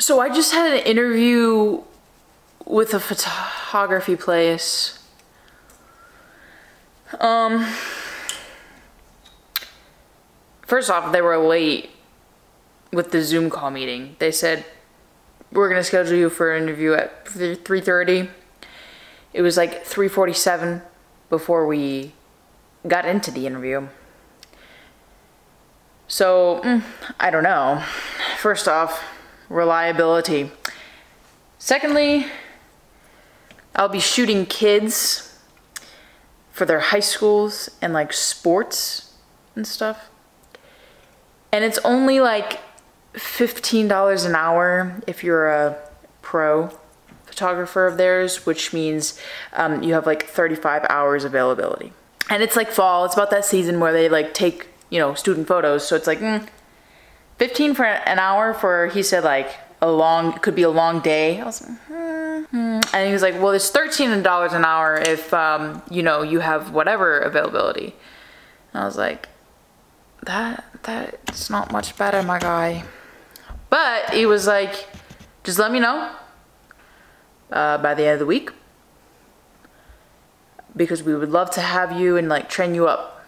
So I just had an interview with a photography place. Um, first off, they were late with the Zoom call meeting. They said we're gonna schedule you for an interview at 3:30. It was like 3:47 before we got into the interview. So mm, I don't know. First off, reliability. Secondly, I'll be shooting kids for their high schools and like sports and stuff. And it's only like $15 an hour if you're a pro photographer of theirs, which means um, you have like 35 hours availability. And it's like fall, it's about that season where they like take, you know, student photos. So it's like mm, 15 for an hour for, he said like a long, could be a long day. I was like, hmm, hmm. And he was like, well, it's $13 an hour if, um, you know, you have whatever availability. And I was like, that, that's not much better, my guy. But he was like, just let me know uh, by the end of the week because we would love to have you and like train you up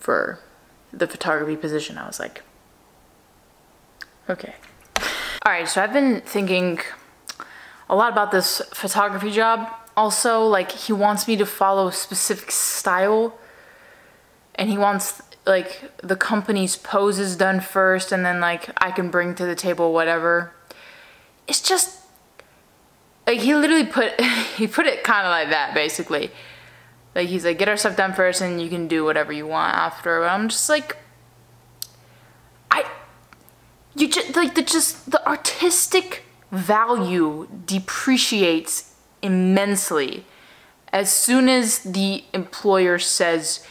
for the photography position. I was like, okay. All right, so I've been thinking a lot about this photography job. Also, like he wants me to follow a specific style and he wants like the company's poses done first and then like I can bring to the table whatever. It's just like he literally put he put it kind of like that basically. Like he's like get our stuff done first and you can do whatever you want after. But I'm just like you just like the just the artistic value depreciates immensely as soon as the employer says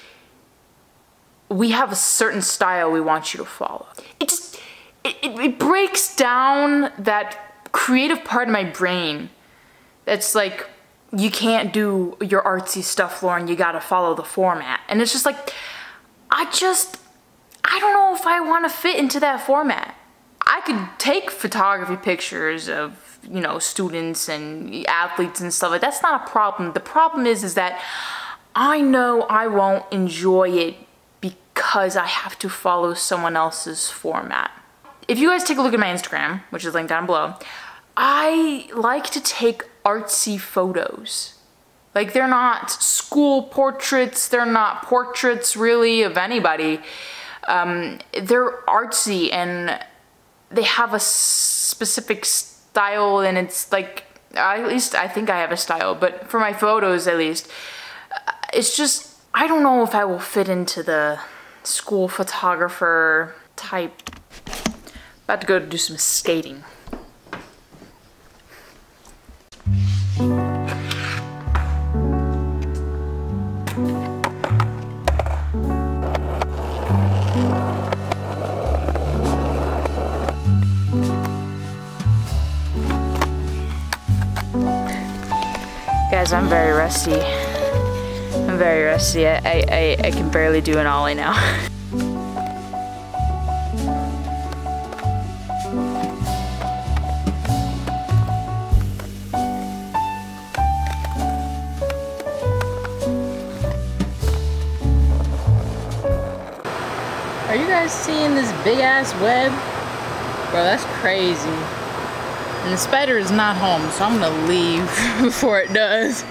we have a certain style we want you to follow. It just, it, it, it breaks down that creative part of my brain that's like, you can't do your artsy stuff, Lauren, you gotta follow the format. And it's just like, I just, I don't know if I wanna fit into that format. I could take photography pictures of, you know, students and athletes and stuff like that's not a problem. The problem is, is that I know I won't enjoy it because I have to follow someone else's format. If you guys take a look at my Instagram, which is linked down below, I like to take artsy photos. Like they're not school portraits, they're not portraits really of anybody. Um, they're artsy and they have a specific style and it's like, at least I think I have a style, but for my photos at least, uh, it's just, I don't know if I will fit into the school photographer type. About to go do some skating. Guys, I'm very rusty I'm very rusty. I, I, I can barely do an ollie now. Are you guys seeing this big ass web? Bro, that's crazy. And the spider is not home, so I'm gonna leave before it does.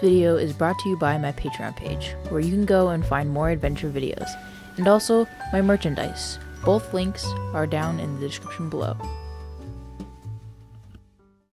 Video is brought to you by my Patreon page, where you can go and find more adventure videos, and also my merchandise. Both links are down in the description below.